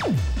Whoa!